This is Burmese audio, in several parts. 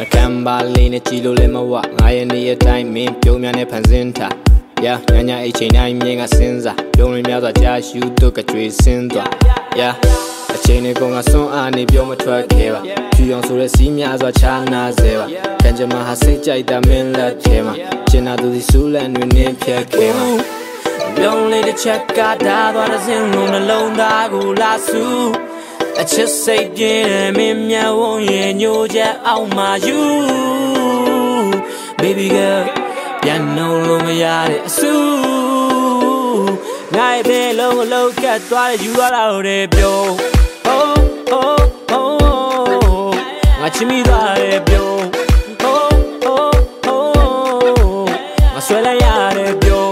နှကမ်းပါလေးနဲ့ကြည်လို့လည်းမဝငါရဲ့နေရတိုင်းမင်းပြုံးများနဲ့ဖန်ဆင်းထား Yeah ညညအိတ်ချိန်တိုင်းမြင်ကစဉ်းစားပြုံးရင်းများစွာကြာရှူတော့ကကြွေစင်းသွား Yeah အချိန်လေးကောင်ကစွန့်အားနေပြောမထွက်ခဲ့ပါဖြူအောင်ဆိုတဲ့စီးများစွာချာနာစေပါခံကြမှာဟာစိတ်ကြိုက်တာမင်းလက်ထဲမှာကျင်နာသူစီစူးလန်တွင်နင်းဖြတ်ခဲ့မှာပြုံးလေးတစ်ချက်ကဒါသွားတဲ့စင်လုံးနှလုံးသားကိုလာစု အချစ်စိတ်ပြင်းမင်းမြဝုံရဲ့ညိုချက်အောင်မှာ you baby girl ပြန်နှုံးလို့မရတဲ့အဆူငါ့ရဲ့ဘယ်လုံးအလုံးကတ်သွားတဲ့ယူရတာကိုပြော oh oh oh ငါချစ်မိသွားတယ်ပြော oh oh oh ငါဆွဲလိုက်ရတယ်ပြော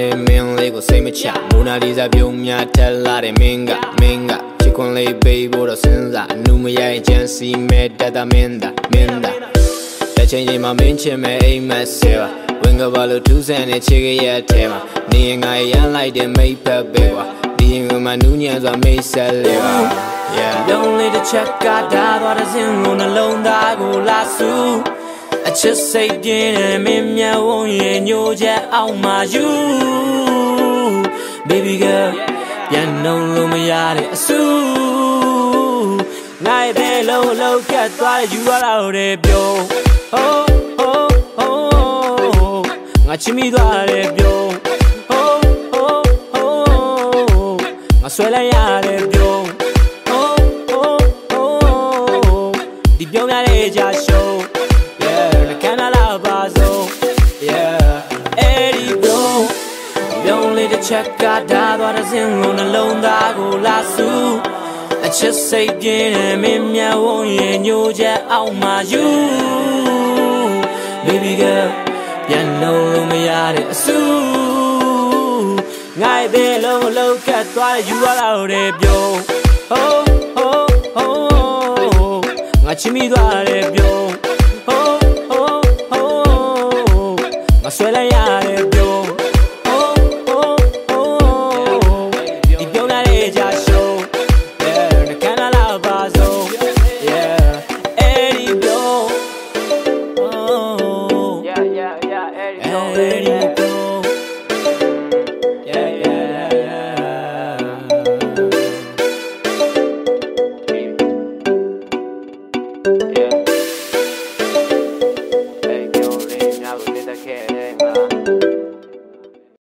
နေနေမင်းလေးကိုစိတ်မချမိုနာလီဇာပြုံးများထက်လာတဲ့မင်းကမင်းကချစ်ခွန်လေးပေးဖို့တော့စဉ်းစားအနုမရရင်ချန်စီမဲ့တတ်တာမင်း da မင်း da တစ်ချိန်ချိန်မှာမင်းချင်မဲ့အိမ်မက်ဆဲပါဝင်ကပါလို့ထူးဆန်းတဲ့ချစ်ရဲ့အထဲမှာနေရင်ငါရမ်းလိုက်တဲ့မိတ်ဖက်ပဲကွာဒီရင်ကမှနူးညံ့စွာမိတ်ဆက်လေပါ Yeah လုံးလေးတစ်ချက်ကဒါသွားတဲ့စင်လုံးနှလုံးသားကိုလာစု အချစ်စိတ်ပြင်းတဲ့မင်းမြဝုံရဲ့ညိုချက်အောင်မှာ you baby girl ပြန်နှုံးလို့မရတဲ့အဆူငါရဲ့ဘယ်လုံးလုံးကတ်သွားတဲ့ယူရတာကိုပြော oh oh oh ငါချစ်မိသွားတယ်ပြော oh oh oh ငါဆွဲလိုက်ရတ ပါစို့ yeah အဲ့ဒီပြောပြောင်းလေးတစ်ချက်ကဒါသွားတဲ့စင်လုံးနှလုံးသားကိုလာစုအချစ်စိတ်ပြင်းတဲ့မင်းမြဝုံရဲ့ညိုချက်အောင်မှာ you baby girl ပြန်လို့လို့မရတဲ့အဆူငါ့ရဲ့ဘယ်လုံးအလုံးကတ်သွားတဲ့ယူရတာကိုပြော oh oh oh ငါချစ်မိသွားတ ငါ